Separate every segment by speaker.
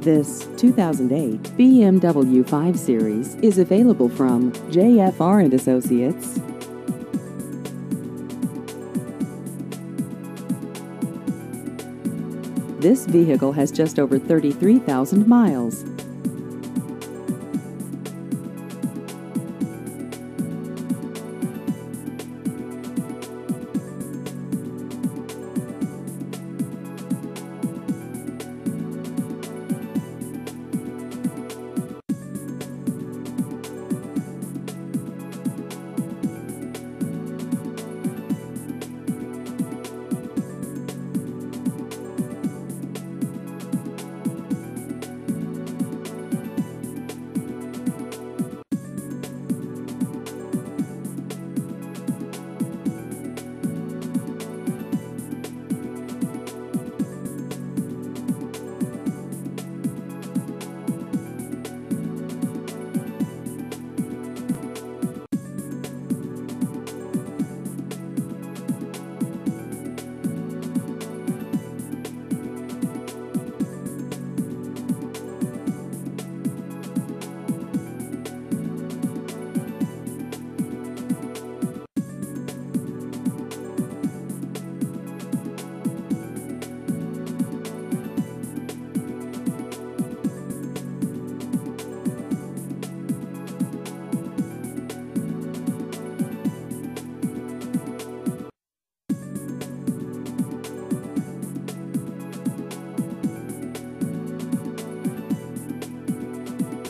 Speaker 1: This 2008 BMW 5 Series is available from JFR and Associates. This vehicle has just over 33,000 miles.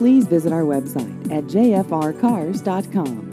Speaker 1: Please visit our website at jfrcars.com.